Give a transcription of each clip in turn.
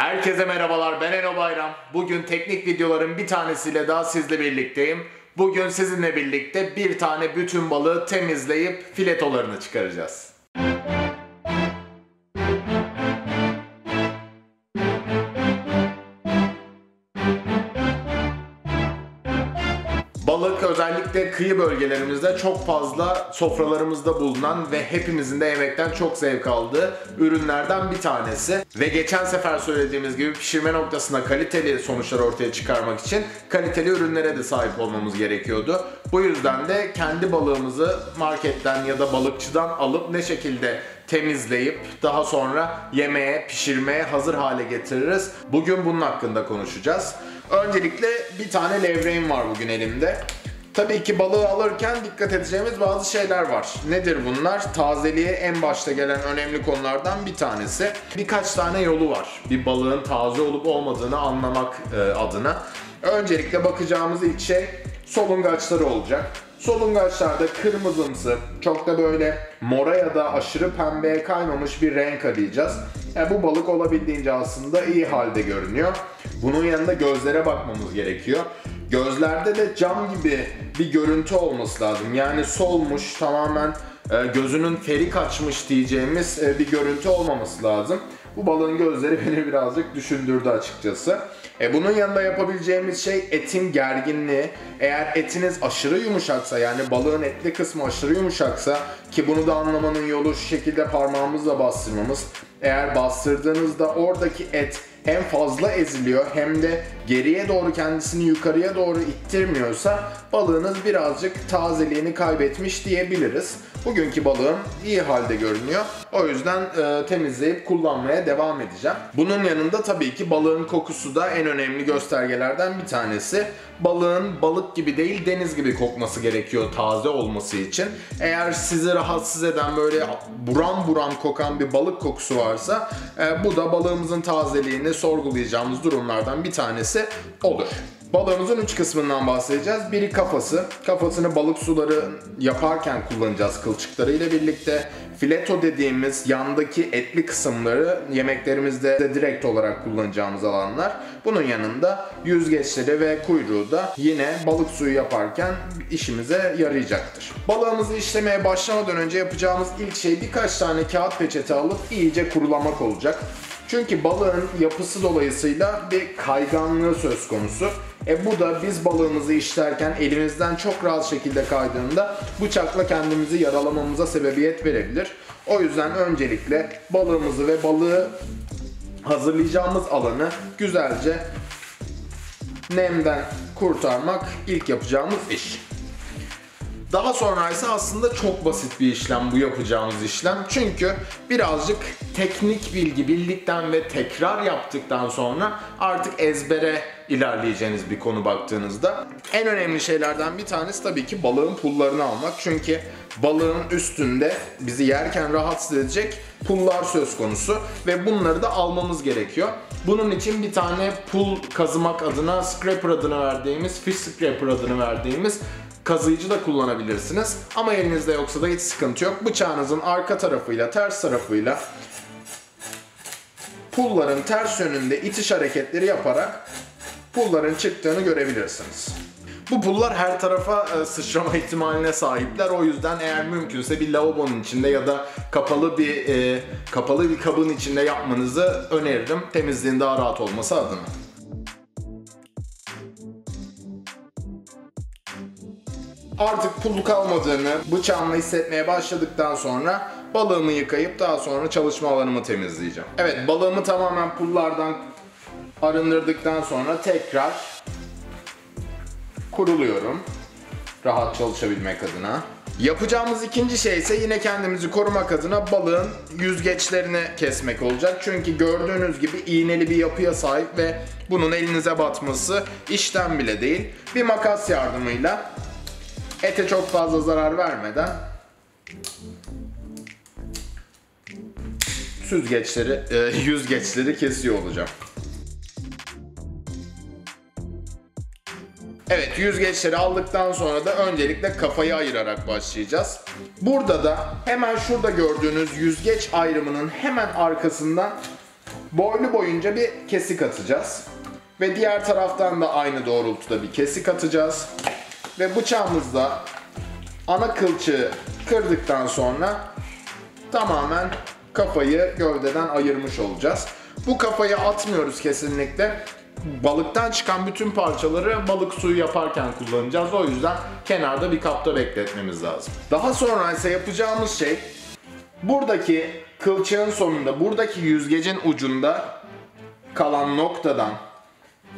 Herkese merhabalar ben Eno Bayram. Bugün teknik videoların bir tanesiyle daha sizle birlikteyim. Bugün sizinle birlikte bir tane bütün balığı temizleyip filetolarını çıkaracağız. Kıyı bölgelerimizde çok fazla sofralarımızda bulunan ve hepimizin de yemekten çok zevk aldığı ürünlerden bir tanesi. Ve geçen sefer söylediğimiz gibi pişirme noktasında kaliteli sonuçlar ortaya çıkarmak için kaliteli ürünlere de sahip olmamız gerekiyordu. Bu yüzden de kendi balığımızı marketten ya da balıkçıdan alıp ne şekilde temizleyip daha sonra yemeğe, pişirmeye hazır hale getiririz. Bugün bunun hakkında konuşacağız. Öncelikle bir tane levreğim var bugün elimde. Tabii ki balığı alırken dikkat edeceğimiz bazı şeyler var. Nedir bunlar? Tazeliğe en başta gelen önemli konulardan bir tanesi. Birkaç tane yolu var. Bir balığın taze olup olmadığını anlamak e, adına. Öncelikle bakacağımız ilk şey solungaçları olacak. Solungaçlarda kırmızımsı, çok da böyle mora ya da aşırı pembeye kaymamış bir renk arayacağız. Yani bu balık olabildiğince aslında iyi halde görünüyor. Bunun yanında gözlere bakmamız gerekiyor. Gözlerde de cam gibi bir görüntü olması lazım. Yani solmuş, tamamen e, gözünün feri kaçmış diyeceğimiz e, bir görüntü olmaması lazım. Bu balığın gözleri beni birazcık düşündürdü açıkçası. E bunun yanında yapabileceğimiz şey etin gerginliği. Eğer etiniz aşırı yumuşaksa yani balığın etli kısmı aşırı yumuşaksa ki bunu da anlamanın yolu şu şekilde parmağımızla bastırmamız. Eğer bastırdığınızda oradaki et hem fazla eziliyor hem de geriye doğru kendisini yukarıya doğru ittirmiyorsa balığınız birazcık tazeliğini kaybetmiş diyebiliriz. Bugünkü balığım iyi halde görünüyor. O yüzden e, temizleyip kullanmaya devam edeceğim. Bunun yanında tabii ki balığın kokusu da en önemli göstergelerden bir tanesi. Balığın balık gibi değil deniz gibi kokması gerekiyor taze olması için. Eğer sizi rahatsız eden böyle buram buram kokan bir balık kokusu varsa e, bu da balığımızın tazeliğini sorgulayacağımız durumlardan bir tanesi olur. Balığımızın üç kısmından bahsedeceğiz. Biri kafası. Kafasını balık suları yaparken kullanacağız kılçıkları ile birlikte. Fileto dediğimiz yandaki etli kısımları yemeklerimizde de direkt olarak kullanacağımız alanlar. Bunun yanında yüzgeçleri ve kuyruğu da yine balık suyu yaparken işimize yarayacaktır. Balığımızı işlemeye başlamadan önce yapacağımız ilk şey birkaç tane kağıt peçete alıp iyice kurulamak olacak. Çünkü balığın yapısı dolayısıyla bir kayganlığı söz konusu. E bu da biz balığımızı işlerken elimizden çok rahat şekilde kaydığında bıçakla kendimizi yaralamamıza sebebiyet verebilir. O yüzden öncelikle balığımızı ve balığı hazırlayacağımız alanı güzelce nemden kurtarmak ilk yapacağımız iş. Daha sonra ise aslında çok basit bir işlem bu yapacağımız işlem. Çünkü birazcık teknik bilgi bildikten ve tekrar yaptıktan sonra artık ezbere ilerleyeceğiniz bir konu baktığınızda. En önemli şeylerden bir tanesi tabii ki balığın pullarını almak. Çünkü balığın üstünde bizi yerken rahatsız edecek pullar söz konusu ve bunları da almamız gerekiyor. Bunun için bir tane pul kazımak adına scraper adını verdiğimiz, fish scraper adını verdiğimiz kazıyıcı da kullanabilirsiniz. Ama elinizde yoksa da hiç sıkıntı yok. Bıçağınızın arka tarafıyla, ters tarafıyla pulların ters yönünde itiş hareketleri yaparak pulların çıktığını görebilirsiniz. Bu pullar her tarafa e, sıçrama ihtimaline sahipler. O yüzden eğer mümkünse bir lavabonun içinde ya da kapalı bir e, kapalı bir kabın içinde yapmanızı öneririm. Temizliğin daha rahat olması adına. Artık pul kalmadığını bıçağımla hissetmeye başladıktan sonra balığımı yıkayıp daha sonra çalışma alanımı temizleyeceğim. Evet balığımı tamamen pullardan arındırdıktan sonra tekrar kuruluyorum. Rahat çalışabilmek adına. Yapacağımız ikinci şey ise yine kendimizi korumak adına balığın yüzgeçlerini kesmek olacak. Çünkü gördüğünüz gibi iğneli bir yapıya sahip ve bunun elinize batması işten bile değil. Bir makas yardımıyla ete çok fazla zarar vermeden süzgeçleri, e, yüzgeçleri kesiyor olacağım. Evet yüzgeçleri aldıktan sonra da öncelikle kafayı ayırarak başlayacağız. Burada da hemen şurada gördüğünüz yüzgeç ayrımının hemen arkasından boylu boyunca bir kesik atacağız. Ve diğer taraftan da aynı doğrultuda bir kesik atacağız. Ve bıçağımızla ana kılçığı kırdıktan sonra tamamen kafayı gövdeden ayırmış olacağız. Bu kafayı atmıyoruz kesinlikle. Balıktan çıkan bütün parçaları balık suyu yaparken kullanacağız. O yüzden kenarda bir kapta bekletmemiz lazım. Daha sonra ise yapacağımız şey buradaki kılçığın sonunda, buradaki yüzgecin ucunda kalan noktadan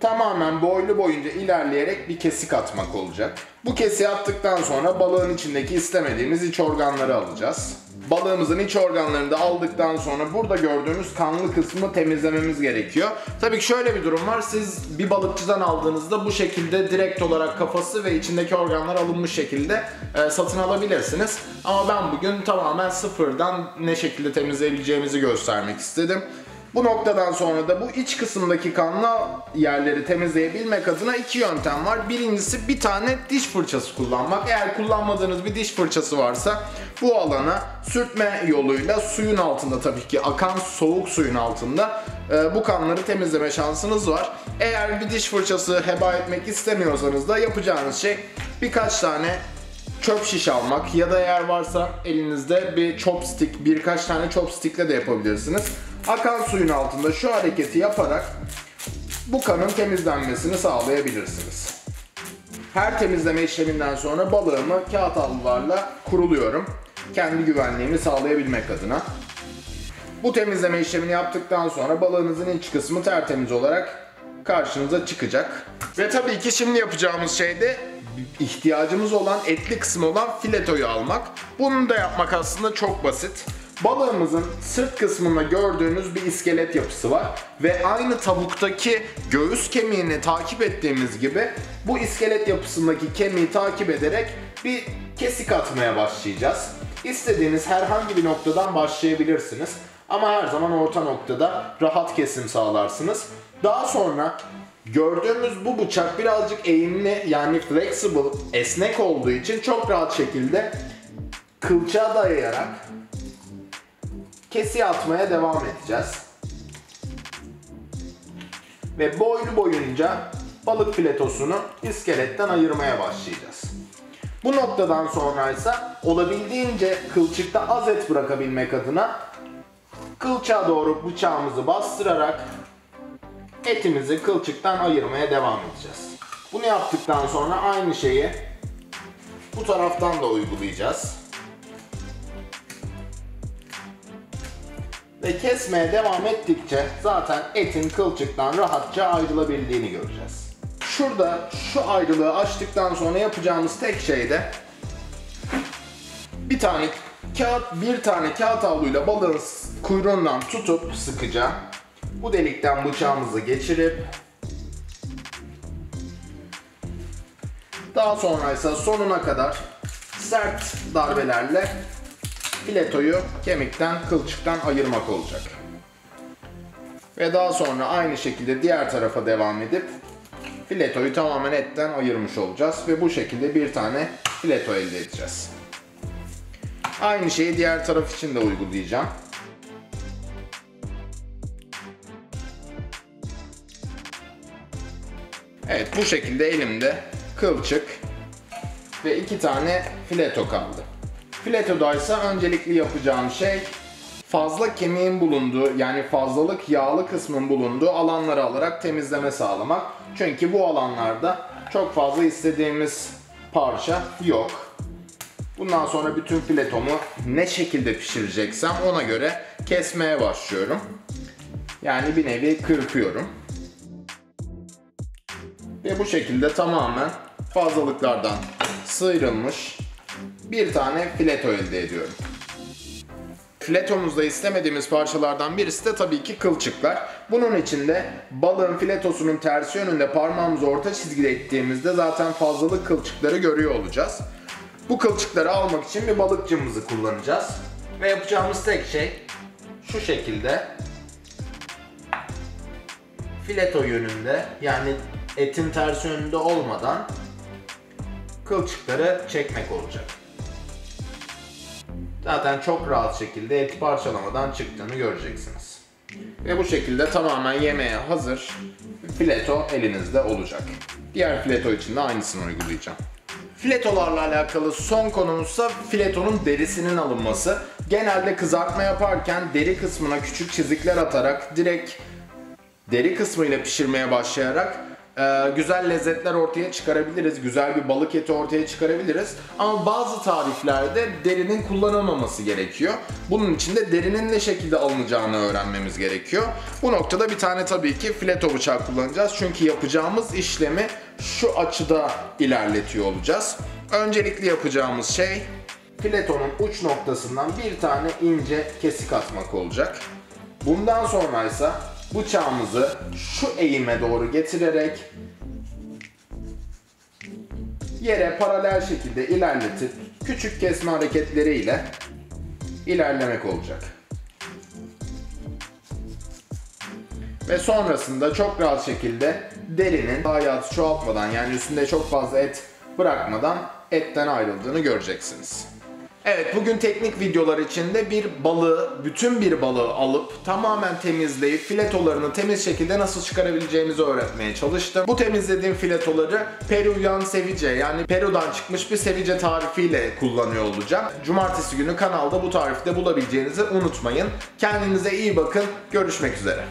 tamamen boylu boyunca ilerleyerek bir kesik atmak olacak. Bu kesiği attıktan sonra balığın içindeki istemediğimiz iç organları alacağız. Balığımızın iç organlarını da aldıktan sonra burada gördüğünüz kanlı kısmı temizlememiz gerekiyor. Tabii ki şöyle bir durum var. Siz bir balıkçıdan aldığınızda bu şekilde direkt olarak kafası ve içindeki organlar alınmış şekilde e, satın alabilirsiniz. Ama ben bugün tamamen sıfırdan ne şekilde temizleyebileceğimizi göstermek istedim. Bu noktadan sonra da bu iç kısımdaki kanlı yerleri temizleyebilmek adına iki yöntem var. Birincisi bir tane diş fırçası kullanmak. Eğer kullanmadığınız bir diş fırçası varsa bu alana sürtme yoluyla suyun altında tabii ki akan soğuk suyun altında e, bu kanları temizleme şansınız var. Eğer bir diş fırçası heba etmek istemiyorsanız da yapacağınız şey birkaç tane çöp şiş almak ya da eğer varsa elinizde bir chopstick, birkaç tane chopstickle de yapabilirsiniz. Akan suyun altında şu hareketi yaparak bu kanın temizlenmesini sağlayabilirsiniz. Her temizleme işleminden sonra balığımı kağıt havlularla kuruluyorum. Kendi güvenliğimi sağlayabilmek adına. Bu temizleme işlemini yaptıktan sonra balığınızın iç kısmı tertemiz olarak karşınıza çıkacak. Ve tabii ki şimdi yapacağımız şey de ihtiyacımız olan etli kısmı olan filetoyu almak. Bunu da yapmak aslında çok basit. Balığımızın sırt kısmında gördüğünüz bir iskelet yapısı var ve aynı tavuktaki göğüs kemiğini takip ettiğimiz gibi bu iskelet yapısındaki kemiği takip ederek bir kesik atmaya başlayacağız. İstediğiniz herhangi bir noktadan başlayabilirsiniz ama her zaman orta noktada rahat kesim sağlarsınız. Daha sonra gördüğümüz bu bıçak birazcık eğimli yani flexible, esnek olduğu için çok rahat şekilde kılçığa dayayarak kesiye atmaya devam edeceğiz. Ve boylu boyunca balık filetosunu iskeletten ayırmaya başlayacağız. Bu noktadan sonra ise olabildiğince kılçıkta az et bırakabilmek adına kılçığa doğru bıçağımızı bastırarak etimizi kılçıktan ayırmaya devam edeceğiz. Bunu yaptıktan sonra aynı şeyi bu taraftan da uygulayacağız. Ve kesmeye devam ettikçe zaten etin kılçıktan rahatça ayrılabildiğini göreceğiz. Şurada şu ayrılığı açtıktan sonra yapacağımız tek şey de bir tane kağıt bir tane kağıt havluyla balığın kuyruğundan tutup sıkıca bu delikten bıçağımızı geçirip daha sonra ise sonuna kadar sert darbelerle filetoyu kemikten, kılçıktan ayırmak olacak. Ve daha sonra aynı şekilde diğer tarafa devam edip filetoyu tamamen etten ayırmış olacağız ve bu şekilde bir tane fileto elde edeceğiz. Aynı şeyi diğer taraf için de uygulayacağım. Evet bu şekilde elimde kılçık ve iki tane fileto kaldı. Filetoda öncelikli yapacağım şey fazla kemiğin bulunduğu yani fazlalık yağlı kısmın bulunduğu alanları alarak temizleme sağlamak. Çünkü bu alanlarda çok fazla istediğimiz parça yok. Bundan sonra bütün filetomu ne şekilde pişireceksem ona göre kesmeye başlıyorum. Yani bir nevi kırpıyorum. Ve bu şekilde tamamen fazlalıklardan sıyrılmış bir tane fileto elde ediyorum. Filetomuzda istemediğimiz parçalardan birisi de tabii ki kılçıklar. Bunun için de balığın filetosunun tersi yönünde parmağımızı orta çizgide ettiğimizde zaten fazlalık kılçıkları görüyor olacağız. Bu kılçıkları almak için bir balıkçımızı kullanacağız. Ve yapacağımız tek şey şu şekilde fileto yönünde yani etin ters yönünde olmadan kılçıkları çekmek olacak. Zaten çok rahat şekilde et parçalamadan çıktığını göreceksiniz. Ve bu şekilde tamamen yemeğe hazır fileto elinizde olacak. Diğer fileto için de aynısını uygulayacağım. Filetolarla alakalı son konumuzsa filetonun derisinin alınması. Genelde kızartma yaparken deri kısmına küçük çizikler atarak direkt deri kısmıyla pişirmeye başlayarak e, güzel lezzetler ortaya çıkarabiliriz. Güzel bir balık eti ortaya çıkarabiliriz. Ama bazı tariflerde derinin kullanılmaması gerekiyor. Bunun için de derinin ne şekilde alınacağını öğrenmemiz gerekiyor. Bu noktada bir tane tabii ki fileto bıçağı kullanacağız. Çünkü yapacağımız işlemi şu açıda ilerletiyor olacağız. Öncelikli yapacağımız şey filetonun uç noktasından bir tane ince kesik atmak olacak. Bundan sonra ise bıçağımızı şu eğime doğru getirerek yere paralel şekilde ilerletip küçük kesme hareketleriyle ilerlemek olacak. Ve sonrasında çok rahat şekilde derinin hayatı çoğaltmadan yani üstünde çok fazla et bırakmadan etten ayrıldığını göreceksiniz. Evet bugün teknik videolar içinde bir balığı, bütün bir balığı alıp tamamen temizleyip filetolarını temiz şekilde nasıl çıkarabileceğimizi öğretmeye çalıştım. Bu temizlediğim filetoları Peruvian sevice yani Peru'dan çıkmış bir sevice tarifiyle kullanıyor olacağım. Cumartesi günü kanalda bu tarifte bulabileceğinizi unutmayın. Kendinize iyi bakın. Görüşmek üzere.